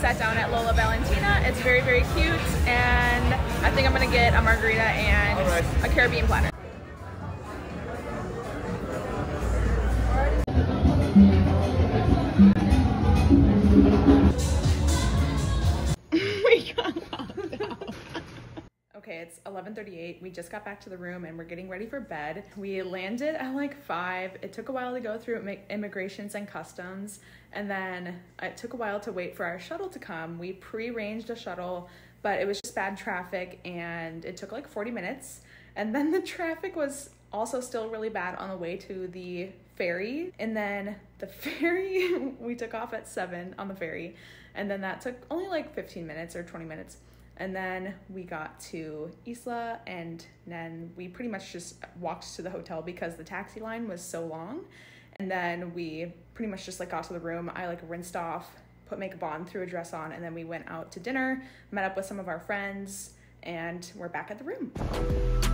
sat down at Lola Valentina. It's very, very cute, and I think I'm gonna get a margarita and a Caribbean platter. Got back to the room and we're getting ready for bed. We landed at like 5. It took a while to go through immigrations and customs, and then it took a while to wait for our shuttle to come. We pre-arranged a shuttle, but it was just bad traffic and it took like 40 minutes. And then the traffic was also still really bad on the way to the ferry. And then the ferry, we took off at 7 on the ferry, and then that took only like 15 minutes or 20 minutes. And then we got to Isla, and then we pretty much just walked to the hotel because the taxi line was so long. And then we pretty much just like got to the room. I like rinsed off, put makeup on, threw a dress on, and then we went out to dinner, met up with some of our friends, and we're back at the room.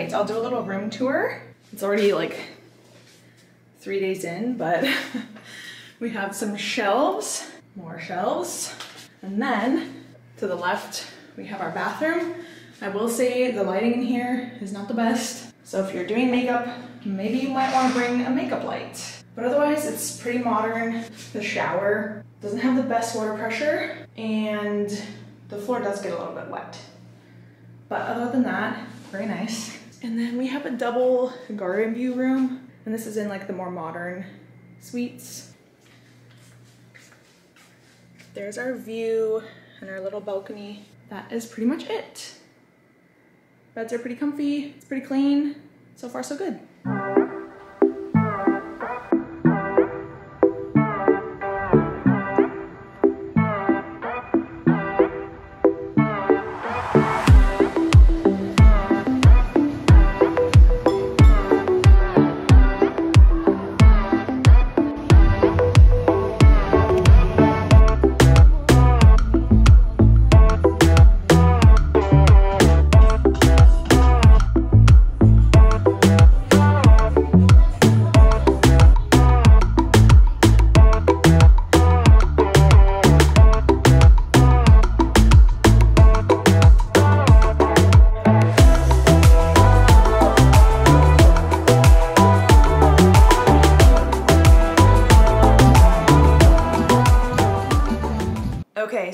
Right, I'll do a little room tour. It's already like three days in, but we have some shelves, more shelves. And then to the left, we have our bathroom. I will say the lighting in here is not the best. So if you're doing makeup, maybe you might want to bring a makeup light. But otherwise, it's pretty modern. The shower doesn't have the best water pressure, and the floor does get a little bit wet. But other than that, very nice. And then we have a double garden view room. And this is in like the more modern suites. There's our view and our little balcony. That is pretty much it. Beds are pretty comfy, it's pretty clean. So far, so good.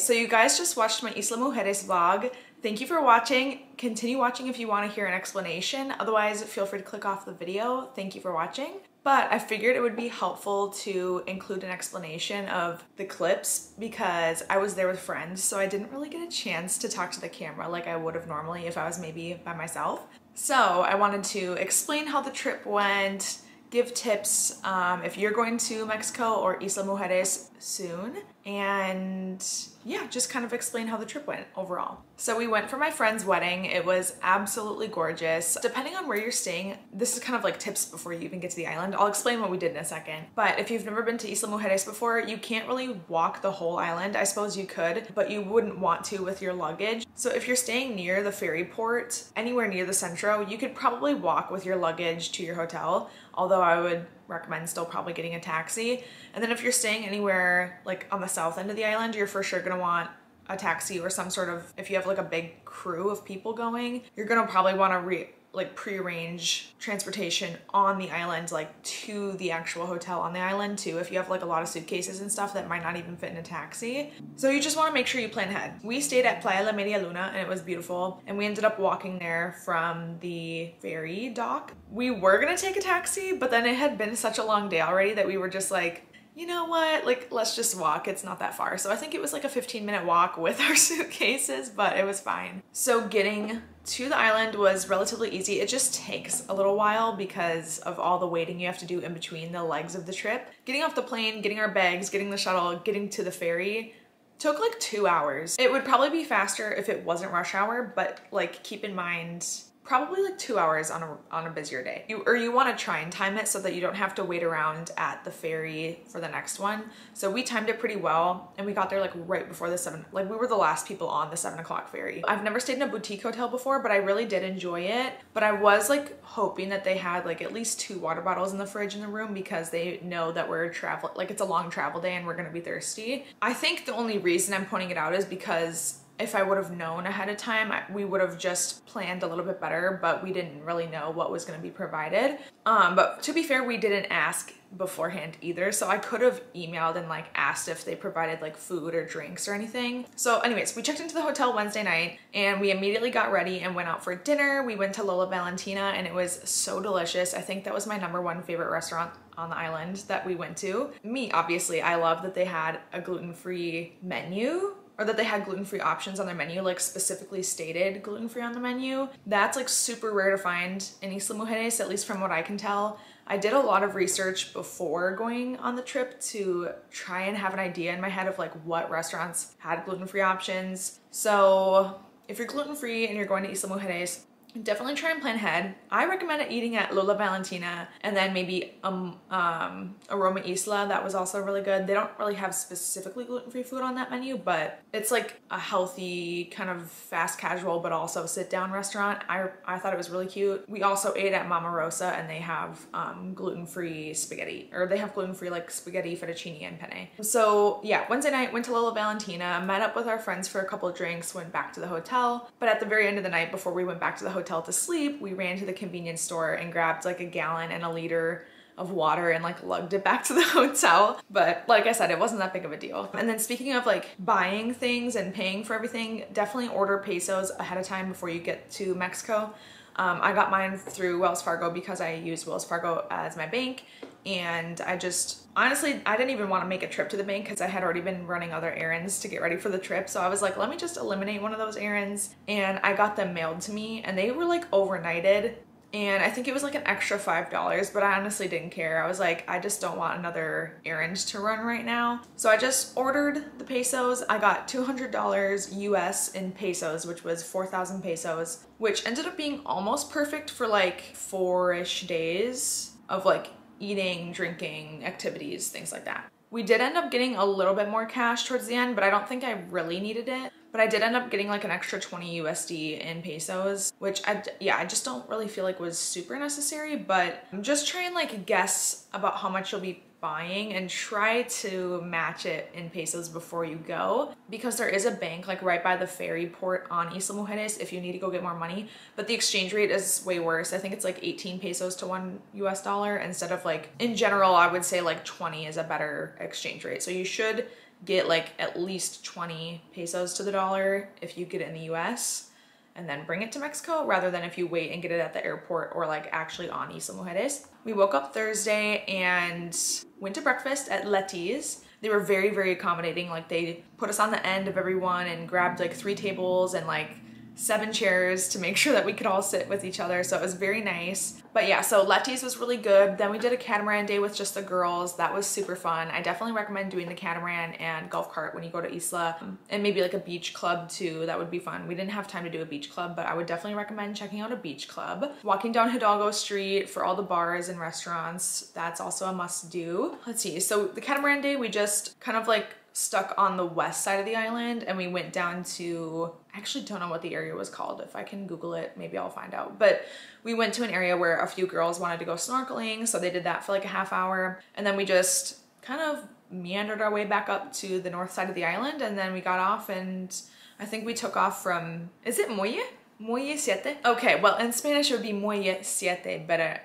So you guys just watched my Isla Mujeres vlog. Thank you for watching. Continue watching if you want to hear an explanation. Otherwise, feel free to click off the video. Thank you for watching. But I figured it would be helpful to include an explanation of the clips because I was there with friends, so I didn't really get a chance to talk to the camera like I would have normally if I was maybe by myself. So I wanted to explain how the trip went, give tips um, if you're going to Mexico or Isla Mujeres soon, and yeah, just kind of explain how the trip went overall. So we went for my friend's wedding. It was absolutely gorgeous. Depending on where you're staying, this is kind of like tips before you even get to the island. I'll explain what we did in a second. But if you've never been to Isla Mujeres before, you can't really walk the whole island. I suppose you could, but you wouldn't want to with your luggage. So if you're staying near the ferry port, anywhere near the Centro, you could probably walk with your luggage to your hotel, although I would recommend still probably getting a taxi. And then if you're staying anywhere like on the south end of the island, you're for sure gonna want a taxi or some sort of if you have like a big crew of people going, you're gonna probably want to re like prearrange transportation on the island like to the actual hotel on the island too if you have like a lot of suitcases and stuff that might not even fit in a taxi. So you just want to make sure you plan ahead. We stayed at playa la media luna and it was beautiful and we ended up walking there from the ferry dock. We were gonna take a taxi but then it had been such a long day already that we were just like you know what, like, let's just walk. It's not that far. So I think it was like a 15 minute walk with our suitcases, but it was fine. So getting to the island was relatively easy. It just takes a little while because of all the waiting you have to do in between the legs of the trip. Getting off the plane, getting our bags, getting the shuttle, getting to the ferry took like two hours. It would probably be faster if it wasn't rush hour, but like keep in mind probably like two hours on a, on a busier day. You, or you wanna try and time it so that you don't have to wait around at the ferry for the next one. So we timed it pretty well and we got there like right before the seven, like we were the last people on the seven o'clock ferry. I've never stayed in a boutique hotel before, but I really did enjoy it. But I was like hoping that they had like at least two water bottles in the fridge in the room because they know that we're traveling, like it's a long travel day and we're gonna be thirsty. I think the only reason I'm pointing it out is because if I would have known ahead of time, we would have just planned a little bit better, but we didn't really know what was going to be provided. Um, but to be fair, we didn't ask beforehand either. So I could have emailed and like asked if they provided like food or drinks or anything. So anyways, we checked into the hotel Wednesday night and we immediately got ready and went out for dinner. We went to Lola Valentina and it was so delicious. I think that was my number one favorite restaurant on the island that we went to. Me, obviously, I love that they had a gluten-free menu or that they had gluten-free options on their menu, like specifically stated gluten-free on the menu. That's like super rare to find in Isla Mujeres, at least from what I can tell. I did a lot of research before going on the trip to try and have an idea in my head of like what restaurants had gluten-free options. So if you're gluten-free and you're going to Isla Mujeres, definitely try and plan ahead. I recommend eating at Lola Valentina and then maybe um, um, Aroma Isla. That was also really good. They don't really have specifically gluten-free food on that menu, but it's like a healthy kind of fast casual, but also sit down restaurant. I, I thought it was really cute. We also ate at Mama Rosa and they have um, gluten-free spaghetti or they have gluten-free like spaghetti, fettuccine and penne. So yeah, Wednesday night went to Lola Valentina, met up with our friends for a couple drinks, went back to the hotel. But at the very end of the night before we went back to the hotel to sleep, we ran to the convenience store and grabbed like a gallon and a liter of water and like lugged it back to the hotel. But like I said, it wasn't that big of a deal. And then speaking of like buying things and paying for everything, definitely order pesos ahead of time before you get to Mexico. Um, I got mine through Wells Fargo because I use Wells Fargo as my bank. And I just, honestly, I didn't even want to make a trip to the bank because I had already been running other errands to get ready for the trip. So I was like, let me just eliminate one of those errands. And I got them mailed to me and they were like overnighted and I think it was like an extra five dollars, but I honestly didn't care. I was like, I just don't want another errand to run right now. So I just ordered the pesos. I got $200 US in pesos, which was 4,000 pesos, which ended up being almost perfect for like four-ish days of like eating, drinking, activities, things like that. We did end up getting a little bit more cash towards the end, but I don't think I really needed it. But I did end up getting like an extra 20 USD in pesos, which I, yeah, I just don't really feel like was super necessary, but I'm just trying like guess about how much you'll be buying and try to match it in pesos before you go. Because there is a bank like right by the ferry port on Isla Mujeres if you need to go get more money but the exchange rate is way worse. I think it's like 18 pesos to one US dollar instead of like in general I would say like 20 is a better exchange rate. So you should get like at least 20 pesos to the dollar if you get it in the US and then bring it to Mexico rather than if you wait and get it at the airport or like actually on Isla Mujeres. We woke up Thursday and went to breakfast at Letty's. They were very, very accommodating. Like they put us on the end of everyone and grabbed like three tables and like seven chairs to make sure that we could all sit with each other. So it was very nice. But yeah, so Letty's was really good. Then we did a catamaran day with just the girls. That was super fun. I definitely recommend doing the catamaran and golf cart when you go to Isla um, and maybe like a beach club too. That would be fun. We didn't have time to do a beach club, but I would definitely recommend checking out a beach club. Walking down Hidalgo Street for all the bars and restaurants. That's also a must do. Let's see. So the catamaran day, we just kind of like stuck on the west side of the island and we went down to I actually don't know what the area was called if I can google it maybe I'll find out but we went to an area where a few girls wanted to go snorkeling so they did that for like a half hour and then we just kind of meandered our way back up to the north side of the island and then we got off and I think we took off from is it Muelle? Muelle Siete? Okay, well in Spanish it would be Muelle Siete, but, uh,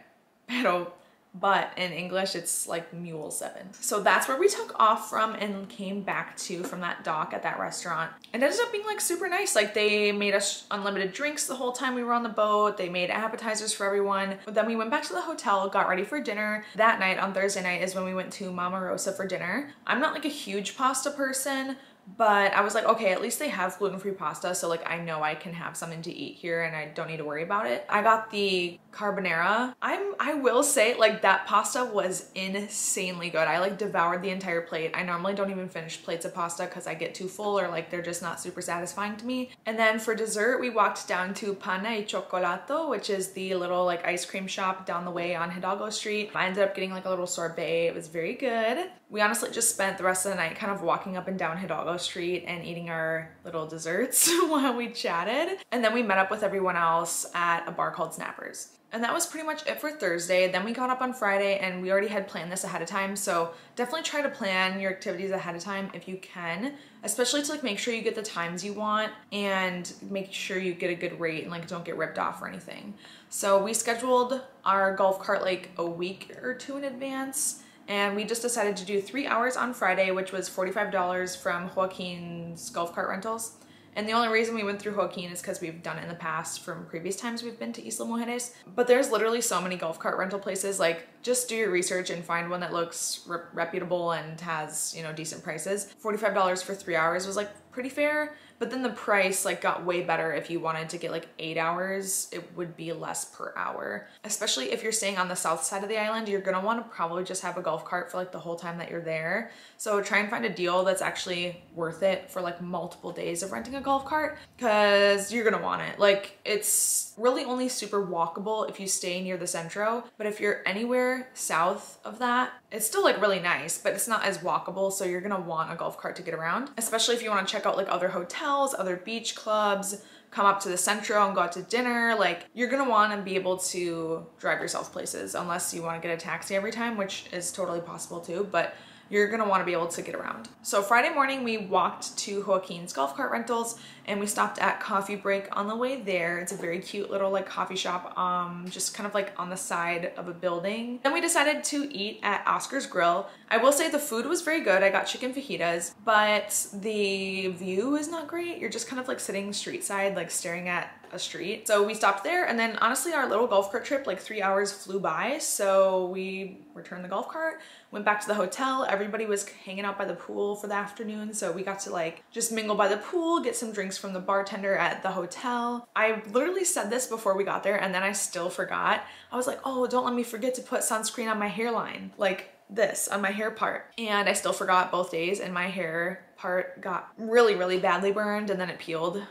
pero but in English it's like Mule 7. So that's where we took off from and came back to from that dock at that restaurant. It ended up being like super nice. Like they made us unlimited drinks the whole time we were on the boat. They made appetizers for everyone. But then we went back to the hotel, got ready for dinner. That night on Thursday night is when we went to Mama Rosa for dinner. I'm not like a huge pasta person, but I was like, okay, at least they have gluten-free pasta, so like I know I can have something to eat here and I don't need to worry about it. I got the carbonara. I'm I will say like that pasta was insanely good. I like devoured the entire plate. I normally don't even finish plates of pasta because I get too full or like they're just not super satisfying to me. And then for dessert, we walked down to Panna y Cioccolato, which is the little like ice cream shop down the way on Hidalgo Street. I ended up getting like a little sorbet. It was very good. We honestly just spent the rest of the night kind of walking up and down Hidalgo Street and eating our little desserts while we chatted. And then we met up with everyone else at a bar called Snappers. And that was pretty much it for Thursday. Then we got up on Friday and we already had planned this ahead of time. So definitely try to plan your activities ahead of time if you can, especially to like make sure you get the times you want and make sure you get a good rate and like don't get ripped off or anything. So we scheduled our golf cart like a week or two in advance and we just decided to do three hours on Friday, which was $45 from Joaquin's golf cart rentals. And the only reason we went through Joaquin is because we've done it in the past from previous times we've been to Isla Mujeres. But there's literally so many golf cart rental places. Like, just do your research and find one that looks re reputable and has, you know, decent prices. $45 for three hours was like pretty fair. But then the price like got way better if you wanted to get like eight hours, it would be less per hour. Especially if you're staying on the south side of the island, you're gonna wanna probably just have a golf cart for like the whole time that you're there. So try and find a deal that's actually worth it for like multiple days of renting a golf cart because you're gonna want it. Like it's really only super walkable if you stay near the centro, but if you're anywhere south of that, it's still like really nice, but it's not as walkable. So you're gonna want a golf cart to get around, especially if you wanna check out like other hotels, other beach clubs, come up to the centro and go out to dinner. Like you're gonna wanna be able to drive yourself places unless you wanna get a taxi every time, which is totally possible too. But you're gonna wanna be able to get around. So Friday morning, we walked to Joaquin's golf cart rentals and we stopped at Coffee Break on the way there. It's a very cute little like coffee shop, um, just kind of like on the side of a building. Then we decided to eat at Oscar's Grill. I will say the food was very good. I got chicken fajitas, but the view is not great. You're just kind of like sitting street side, like staring at a street. So we stopped there and then honestly our little golf cart trip, like three hours flew by. So we returned the golf cart, went back to the hotel. Everybody was hanging out by the pool for the afternoon. So we got to like just mingle by the pool, get some drinks from the bartender at the hotel. I literally said this before we got there and then I still forgot. I was like, oh, don't let me forget to put sunscreen on my hairline. Like this on my hair part and I still forgot both days and my hair part got really really badly burned and then it peeled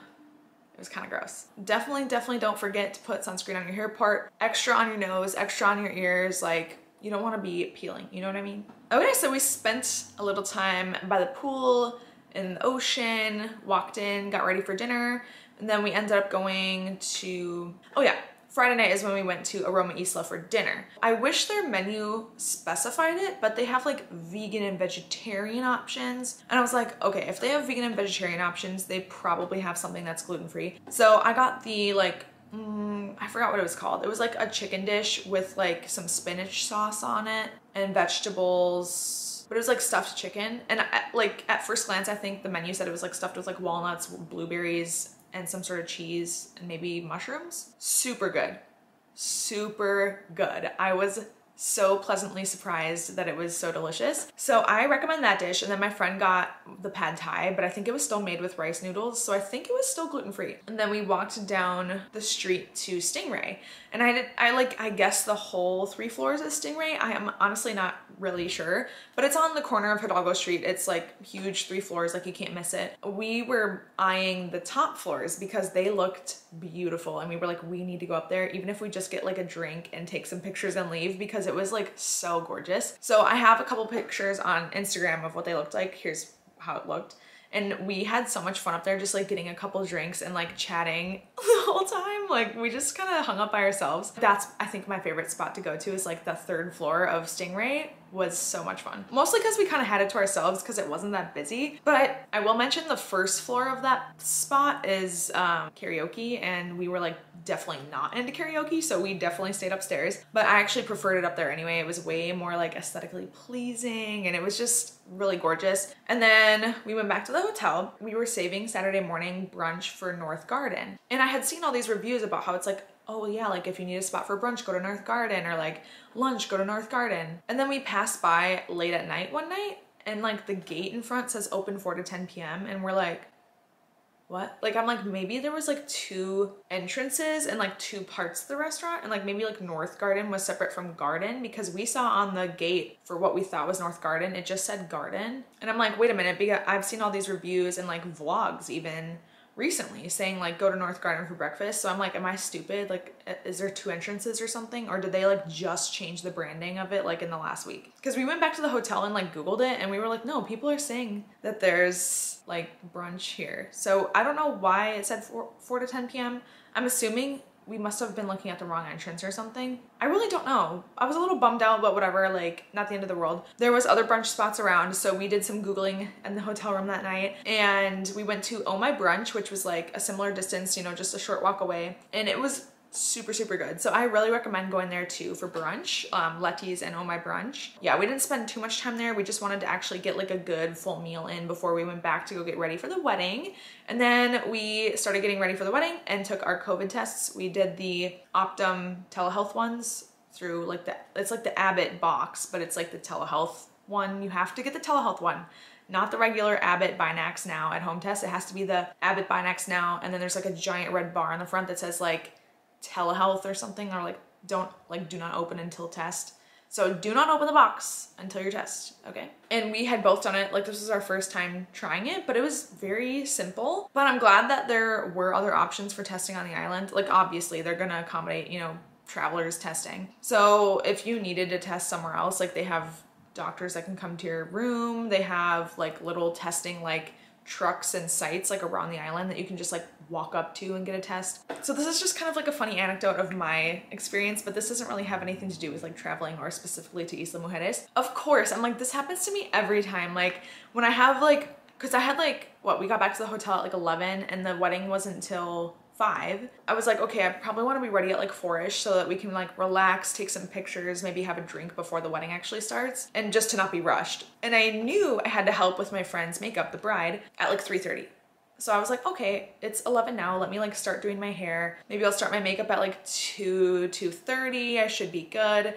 was kind of gross. Definitely, definitely don't forget to put sunscreen on your hair part, extra on your nose, extra on your ears. Like, you don't want to be peeling, you know what I mean? Okay, so we spent a little time by the pool, in the ocean, walked in, got ready for dinner, and then we ended up going to, oh yeah, Friday night is when we went to Aroma Isla for dinner. I wish their menu specified it, but they have like vegan and vegetarian options. And I was like, okay, if they have vegan and vegetarian options, they probably have something that's gluten-free. So I got the like, mm, I forgot what it was called. It was like a chicken dish with like some spinach sauce on it and vegetables but it was like stuffed chicken and I, like at first glance i think the menu said it was like stuffed with like walnuts blueberries and some sort of cheese and maybe mushrooms. Super good. Super good. I was so pleasantly surprised that it was so delicious. So I recommend that dish. And then my friend got the pad thai, but I think it was still made with rice noodles. So I think it was still gluten free. And then we walked down the street to Stingray. And I did, I like, I guess the whole three floors is Stingray. I am honestly not really sure, but it's on the corner of Hidalgo Street. It's like huge three floors, like you can't miss it. We were eyeing the top floors because they looked beautiful. And we were like, we need to go up there, even if we just get like a drink and take some pictures and leave because it was like so gorgeous. So I have a couple pictures on Instagram of what they looked like. Here's how it looked and we had so much fun up there just like getting a couple drinks and like chatting the whole time like we just kind of hung up by ourselves that's i think my favorite spot to go to is like the third floor of stingray was so much fun. Mostly because we kind of had it to ourselves because it wasn't that busy. But i will mention the first floor of that spot is um, karaoke and we were like definitely not into karaoke so we definitely stayed upstairs. But i actually preferred it up there anyway. It was way more like aesthetically pleasing and it was just really gorgeous. And then we went back to the hotel. We were saving saturday morning brunch for north garden. And i had seen all these reviews about how it's like oh yeah, like if you need a spot for brunch, go to North Garden or like lunch, go to North Garden. And then we passed by late at night one night and like the gate in front says open 4 to 10 p.m. and we're like, what? Like I'm like maybe there was like two entrances and like two parts of the restaurant and like maybe like North Garden was separate from Garden because we saw on the gate for what we thought was North Garden, it just said Garden. And I'm like, wait a minute, because I've seen all these reviews and like vlogs even recently saying like go to North Garden for breakfast. So I'm like, am I stupid? Like, is there two entrances or something? Or did they like just change the branding of it like in the last week? Because we went back to the hotel and like Googled it and we were like, no, people are saying that there's like brunch here. So I don't know why it said 4, 4 to 10 p.m. I'm assuming we must have been looking at the wrong entrance or something. I really don't know. I was a little bummed out, but whatever, like not the end of the world. There was other brunch spots around, so we did some Googling in the hotel room that night and we went to Oh My Brunch, which was like a similar distance, you know, just a short walk away. And it was super super good. So i really recommend going there too for brunch um letty's and oh my brunch. Yeah we didn't spend too much time there. We just wanted to actually get like a good full meal in before we went back to go get ready for the wedding. And then we started getting ready for the wedding and took our covid tests. We did the optum telehealth ones through like the it's like the abbott box but it's like the telehealth one. You have to get the telehealth one not the regular Abbott Binax Now at home test. It has to be the Abbott Binax Now. And then there's like a giant red bar on the front that says like telehealth or something or like don't like do not open until test. So do not open the box until your test, okay? And we had both done it, like this was our first time trying it, but it was very simple. But I'm glad that there were other options for testing on the island. Like obviously they're gonna accommodate, you know, travelers testing. So if you needed to test somewhere else, like they have doctors that can come to your room. They have like little testing like trucks and sites like around the island that you can just like walk up to and get a test. So this is just kind of like a funny anecdote of my experience, but this doesn't really have anything to do with like traveling or specifically to Isla Mujeres. Of course, I'm like, this happens to me every time. Like when I have like, cause I had like what, we got back to the hotel at like 11 and the wedding wasn't until five. I was like, okay, I probably want to be ready at like four-ish so that we can like relax, take some pictures, maybe have a drink before the wedding actually starts, and just to not be rushed. And I knew I had to help with my friend's makeup, the bride, at like 3:30. So I was like, okay, it's 11 now. Let me like start doing my hair. Maybe I'll start my makeup at like 2, 2.30. I should be good.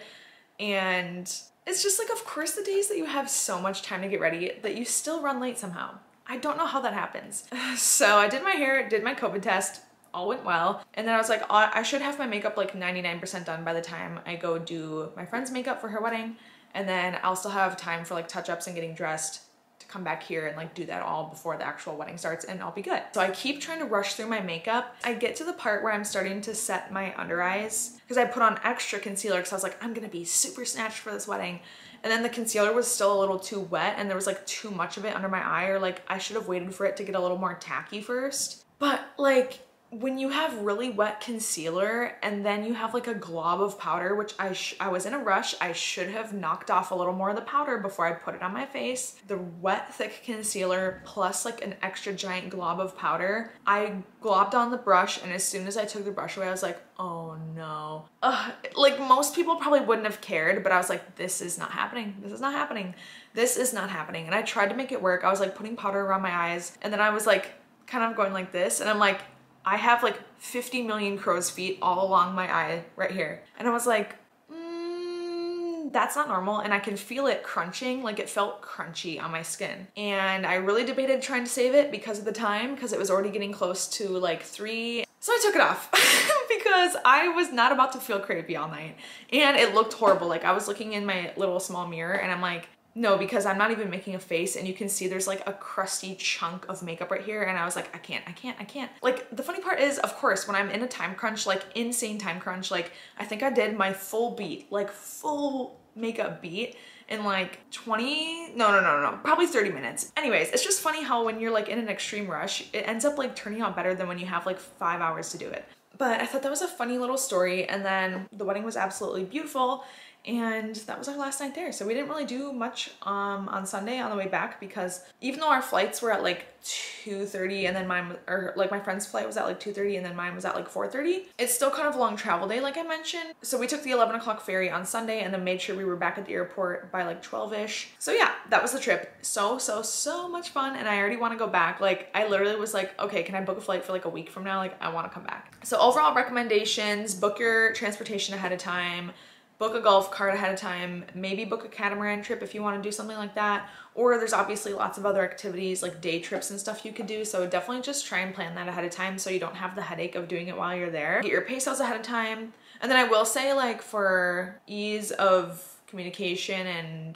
And it's just like, of course, the days that you have so much time to get ready that you still run late somehow. I don't know how that happens. So I did my hair, did my COVID test, all went well. And then I was like, "Oh, I should have my makeup like 99% done by the time I go do my friend's makeup for her wedding. And then I'll still have time for like touch ups and getting dressed to come back here and like do that all before the actual wedding starts and I'll be good. So I keep trying to rush through my makeup. I get to the part where I'm starting to set my under eyes because I put on extra concealer because I was like, I'm gonna be super snatched for this wedding. And then the concealer was still a little too wet and there was like too much of it under my eye or like I should have waited for it to get a little more tacky first. But like when you have really wet concealer and then you have like a glob of powder, which I I was in a rush, I should have knocked off a little more of the powder before I put it on my face. The wet thick concealer plus like an extra giant glob of powder, I globbed on the brush and as soon as I took the brush away, I was like, oh no. Ugh. Like most people probably wouldn't have cared, but I was like, this is not happening. This is not happening. This is not happening. And I tried to make it work. I was like putting powder around my eyes and then I was like kind of going like this and I'm like, I have like 50 million crow's feet all along my eye right here. And I was like, mm, that's not normal. And I can feel it crunching, like it felt crunchy on my skin. And I really debated trying to save it because of the time, because it was already getting close to like three. So I took it off because I was not about to feel creepy all night. And it looked horrible. Like I was looking in my little small mirror and I'm like, no, because I'm not even making a face and you can see there's like a crusty chunk of makeup right here. And I was like, I can't, I can't, I can't. Like the funny part is, of course, when I'm in a time crunch, like insane time crunch, like I think I did my full beat, like full makeup beat in like 20 no no no no probably 30 minutes anyways it's just funny how when you're like in an extreme rush it ends up like turning out better than when you have like five hours to do it but I thought that was a funny little story and then the wedding was absolutely beautiful and that was our last night there. So we didn't really do much um, on Sunday on the way back because even though our flights were at like 2.30 and then mine, or like my friend's flight was at like 2.30 and then mine was at like 4.30, it's still kind of a long travel day like I mentioned. So we took the 11 o'clock ferry on Sunday and then made sure we were back at the airport by like 12ish. So yeah, that was the trip. So, so, so much fun and I already want to go back. Like I literally was like, okay, can I book a flight for like a week from now? Like I want to come back. So overall recommendations, book your transportation ahead of time book a golf cart ahead of time, maybe book a catamaran trip if you want to do something like that. Or there's obviously lots of other activities like day trips and stuff you could do. So definitely just try and plan that ahead of time so you don't have the headache of doing it while you're there. Get your pesos ahead of time. And then I will say like for ease of communication and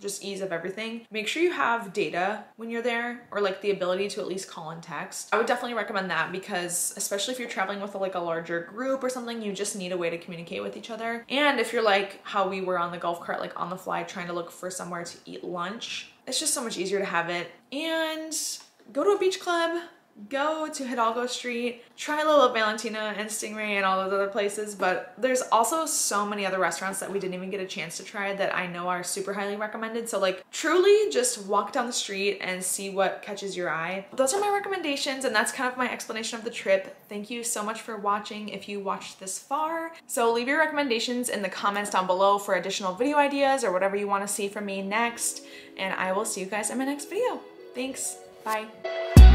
just ease of everything. Make sure you have data when you're there or like the ability to at least call and text. I would definitely recommend that because especially if you're traveling with a, like a larger group or something, you just need a way to communicate with each other. And if you're like how we were on the golf cart, like on the fly trying to look for somewhere to eat lunch, it's just so much easier to have it. And go to a beach club, go to Hidalgo Street, try Lola Valentina and Stingray and all those other places, but there's also so many other restaurants that we didn't even get a chance to try that I know are super highly recommended. So like truly just walk down the street and see what catches your eye. Those are my recommendations and that's kind of my explanation of the trip. Thank you so much for watching if you watched this far. So leave your recommendations in the comments down below for additional video ideas or whatever you want to see from me next. And I will see you guys in my next video. Thanks. Bye.